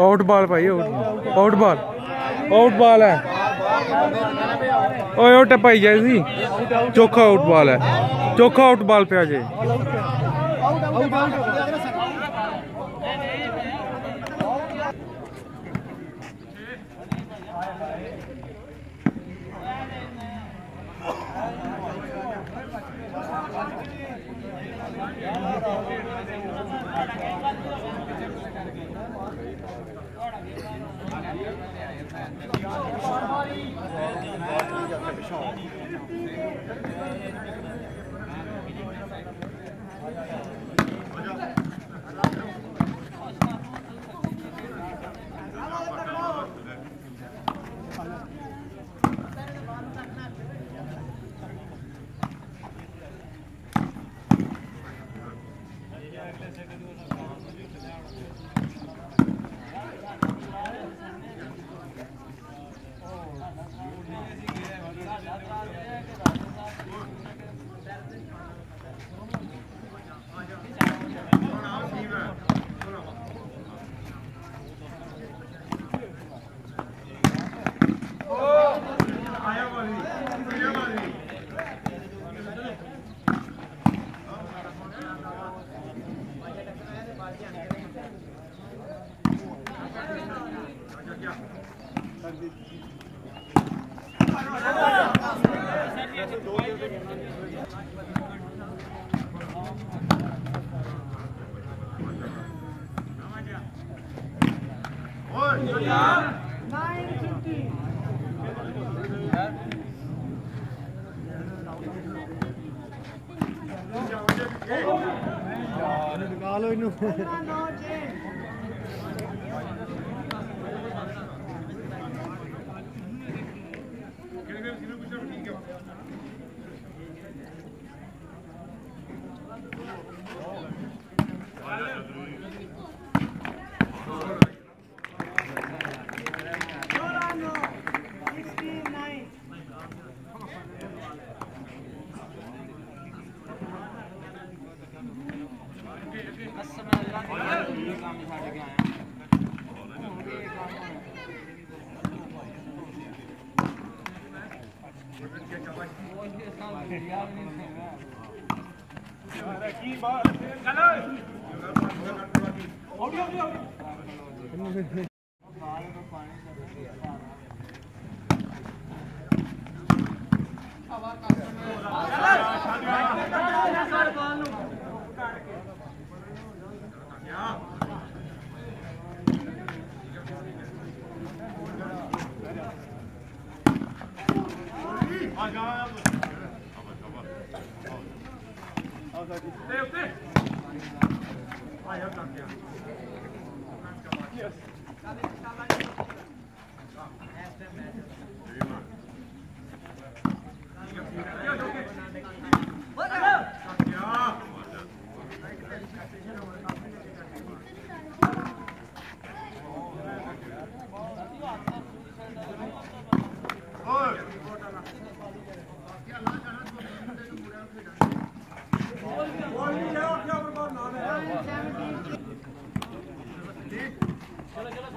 Out ball भाई out out ball out ball है. ओए ओटे पाई जाए जी. चौखा आउट बॉल है. चौखा आउट बॉल पे आ जाए out out out 对不对？还要涨价。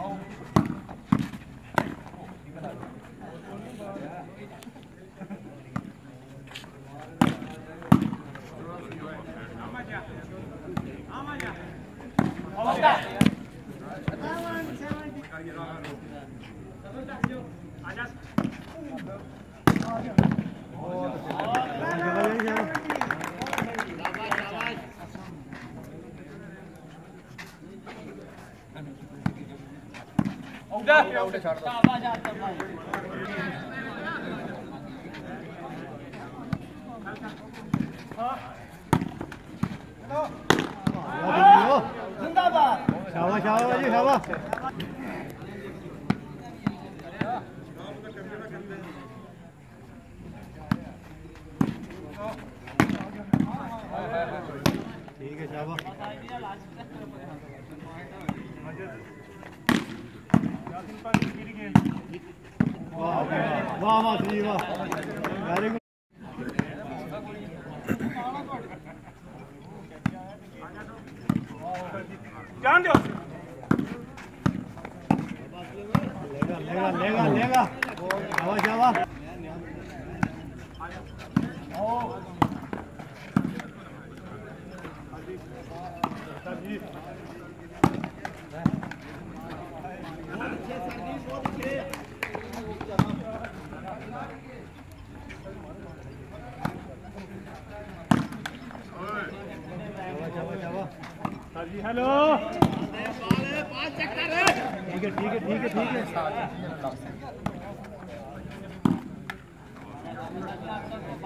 Oh. Out ਛੱਡ ਦੋ। ਜਿੰਦਾਬਾਦ ਸ਼ਾਬਾਸ਼ ਸ਼ਾਬਾਸ਼ ਜੀ ਸ਼ਾਬਾਸ਼ ਠੀਕ ਹੈ ਸ਼ਾਬਾਸ਼। ਵਾਹ ਵਾਹ ਵਾਹ हेलो। ठीक है ठीक है ठीक है ठीक है।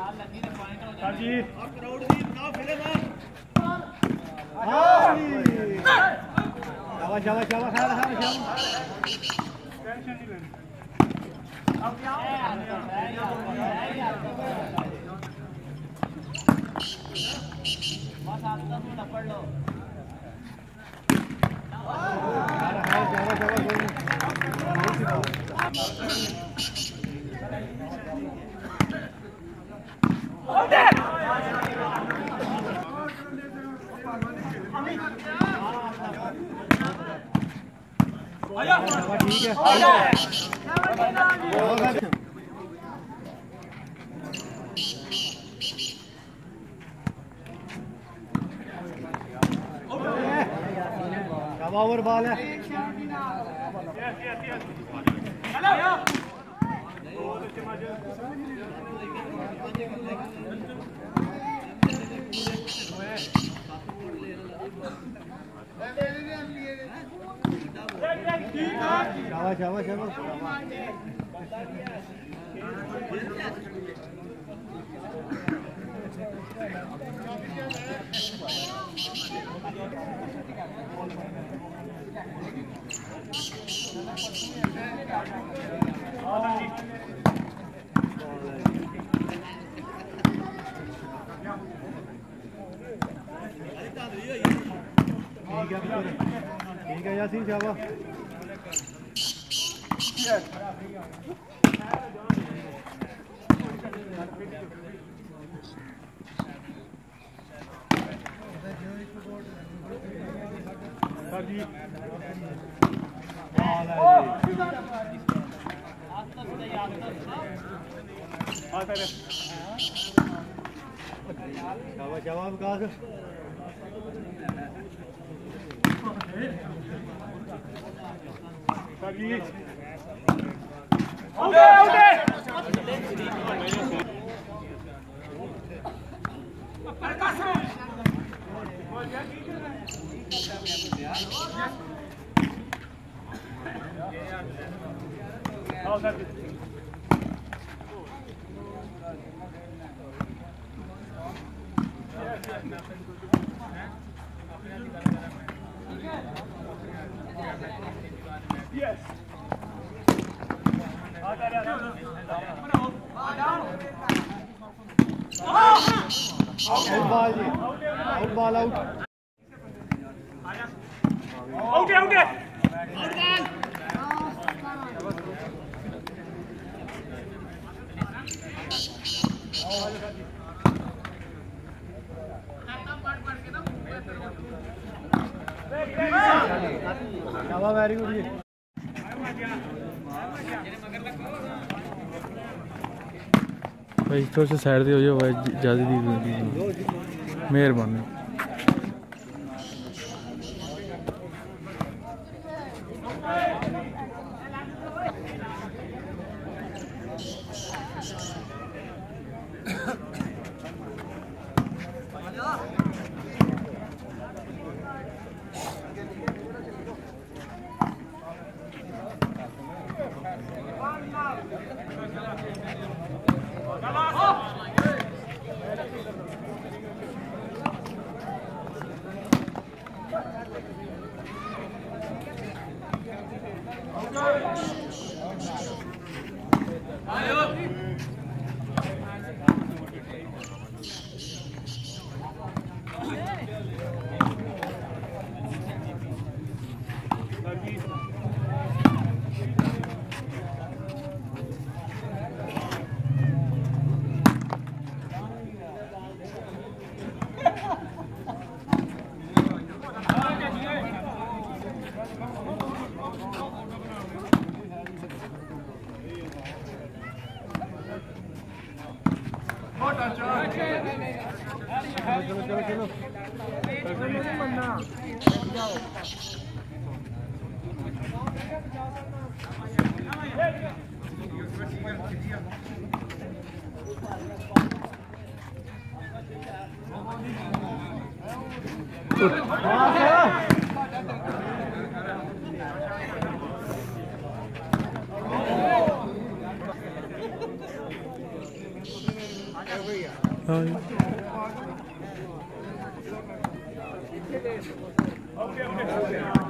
जी हाँ जी। शाबाश शाबाश शाबाश शाबाश शाबाश। टेंशन नहीं लेनी शाबाश Power ball है Yavaş yavaş yavaş. Thank you. ठीक है पुत्र। ठीक है यासीन शाबाश हाँ जी Yavaş yavaş kaldır. Tabii. Hadi hadi. Arkasına. Gol ya. Yes. Out ball, out ball out. Out, out. Very good जी भाई थोड़ा सा साइड से हो जाओ भाई, ज़्यादा दी मेहरबानी Hey! Ai. Okay, okay.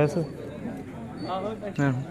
essa. É.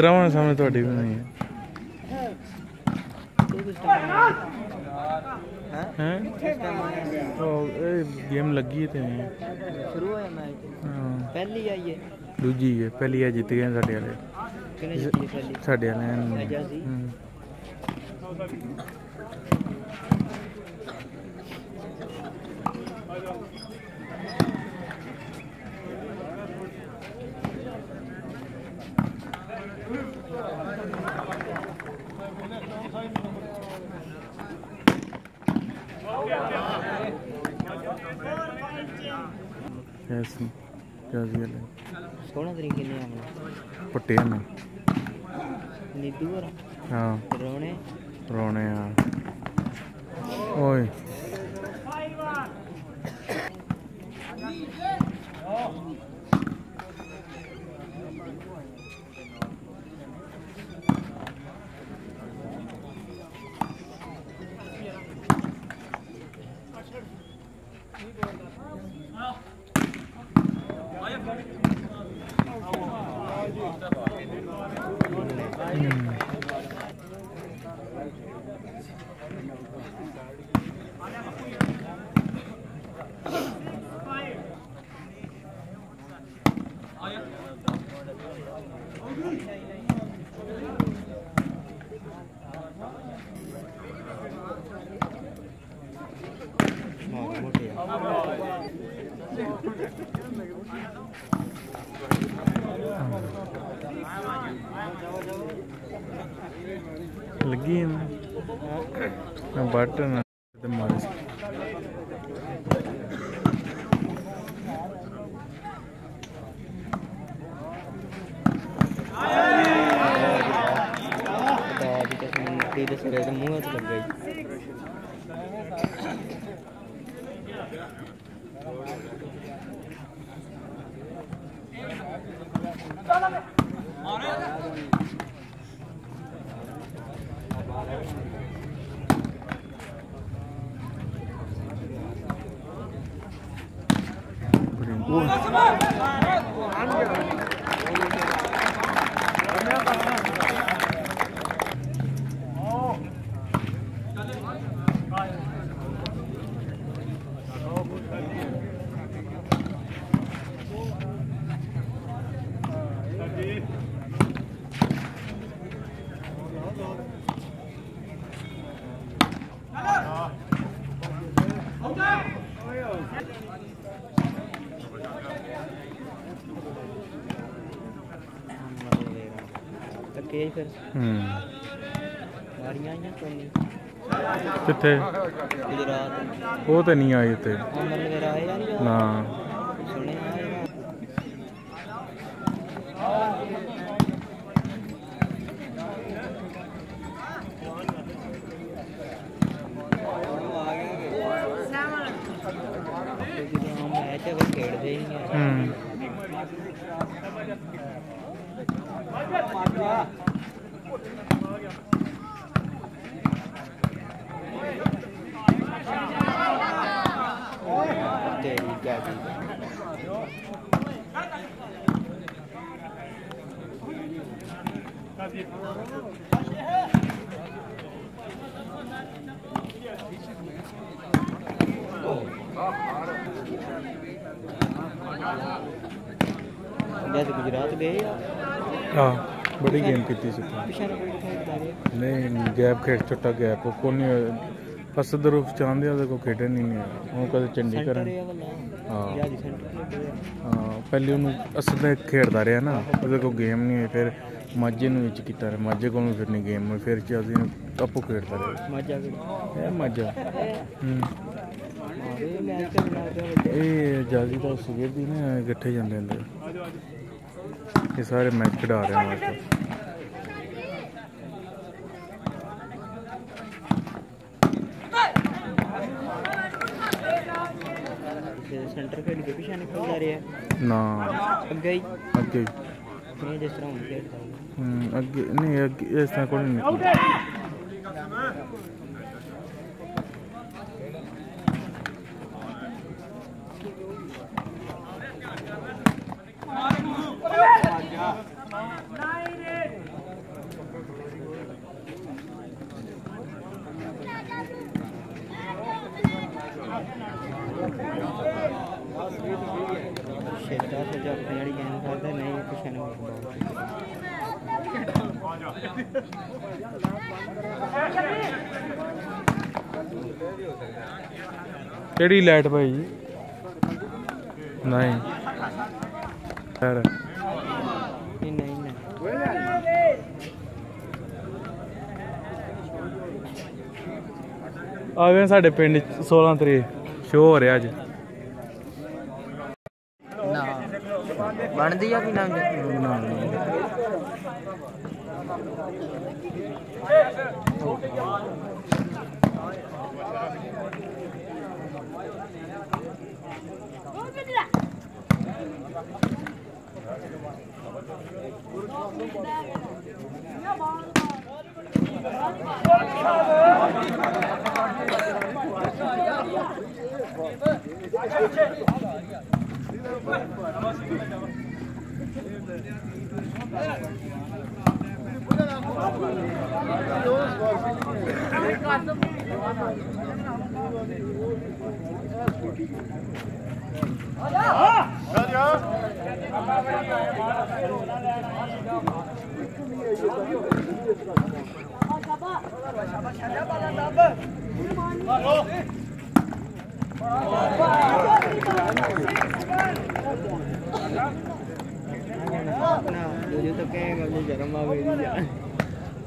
ਆਵਾਂ ਸਾਹਮਣੇ ਤੁਹਾਡੀ ਵੀ ਨਹੀਂ ਹੈ ਹੈ ਉਹ ਇਹ ਗੇਮ ਲੱਗੀ ਹੈ ਤੇ ਨਹੀਂ ਹੈ। ਸ਼ੁਰੂ ਹੋਇਆ ਮੈਚ ਹਾਂ ਪਹਿਲੀ ਆਈ ਹੈ ਦੂਜੀ ਹੈ ਪਹਿਲੀ ਆ ਜਿੱਤ ਗਏ ਸਾਡੇ ਵਾਲੇ ਕਿਹਨੇ ਜਿੱਤੀ ਹੈ ਪਹਿਲੀ ਸਾਡੇ ਵਾਲਿਆਂ ਨੇ ਅੱਛਾ ਜੀ। ਹੂੰ। ਐਸੀ ਜਾਜ਼ੀ ਵਾਲੇ 16 ਤਰੀਕ ਕਿੰਨੇ ਆਉਣਾ। ਪੱਟਿਆ ਨੇ। ਨੀਦੂ ਹੋਰ। ਹਾਂ। ਰੋਣੇ। ਰੋਣੇ ਆ ਓਏ। Mm. button and the modest. सीधे सीधे मुंह से ਕੇ ਫਿਰ। ਹੂੰ। ਵਾਰੀਆਂ ਆਈਆਂ ਕੋਈ ਨਹੀਂ ਕਿੱਥੇ? ਗੁਜਰਾਤ। ਉਹ ਤੇ ਨਹੀਂ ਅਮਰ ਵਗੈਰਾ ਆਏ ਆ ਨਹੀਂ ਨਾ ਸੁਣਿਆ ਆਏਗਾ ਜਦੋਂ ਮੈਚ ਅਗਰ ਖੇਡਦੇ ਹੀ ਨਹੀਂ ਹੈ ਹੂੰ ਤੇਰੀ ਗਾਡੀ ਜਦ ਗੁਜਰਾਤ ਗਏ ਆ ਆ ਬੜੀ ਗੇਮ ਕੀਤੀ ਸੀ ਕੋਈ ਨਹੀਂ ਗੈਪ ਖੇਡ ਛੋਟਾ ਗੈਪ ਉਹ ਕੋਨੇ ਅਸਦ ਰੂਪ ਚਾਹੁੰਦੇ ਉਹਦੇ ਕੋ ਖੇਡਣ ਨਹੀਂ ਨੇ ਉਹ ਕਦੇ ਚੰਡੀਗੜ੍ਹ ਹਾਂ। ਹਾਂ। ਪਹਿਲੇ ਉਹਨੂੰ ਅਸਦ ਦਾ ਖੇਡਦਾ ਰਿਹਾ ਨਾ ਉਹਦੇ ਕੋ ਗੇਮ ਨਹੀਂ ਹੋਈ ਫਿਰ ਮਾਝੇ ਨੂੰ ਵਿੱਚ ਕੀਤਾ ਰਿਹਾ। ਮਾਝੇ ਕੋਲ ਫਿਰ ਨਹੀਂ ਗੇਮ ਫਿਰ ਨੂੰ ਆਪੋ ਖੇਡਦਾ ਰਿਹਾ। ਮਾਜਾ ਕੇ ਇਹ ਮਾਝਾ। ਹੂੰ। ਇਹ ਜਾਦੀ ਦਾ ਸਵੇਰ ਦੀ ਨਾ ਇਕੱਠੇ ਜਾਂਦੇ ਹੁੰਦੇ। ये सारे मैच आ रहे हैं सेंटर खेल के पीछे निकल जा रही है। ना। अब गई मैं जिस तरह हूँ खेलता हूँ अगे नहीं अगे इस तरह कौन ਸਜਾ ਆਪਣੀ ਵਾਲੀ ਗੇਮ ਕਰਦਾ ਨਹੀਂ ਪਿਛਾ ਨੂੰ ਕਿਹੜੀ ਲਾਈਟ ਭਾਈ ਜੀ ਨਹੀਂ ਯਾਰ ਨਹੀਂ ਨਹੀਂ ਨਹੀਂ ਆ ਗਏ ਸਾਡੇ ਪਿੰਡ 16 ਤਰੀਕ ਸ਼ੋਅ ਹੋ ਰਿਹਾ ਅੱਜ ਬਣਦੀ ਆ ਕਿ ਨਾ? ਨਾ ਨਾ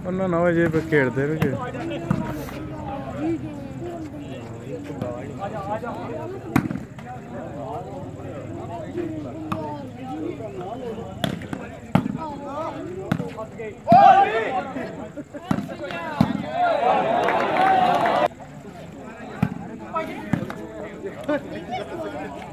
ਉਹਨਾਂ ਨਵੇਂ ਜੇ ਪੇ ਖੇਡਦੇ ਨੇ ਕਿ Yo, yo.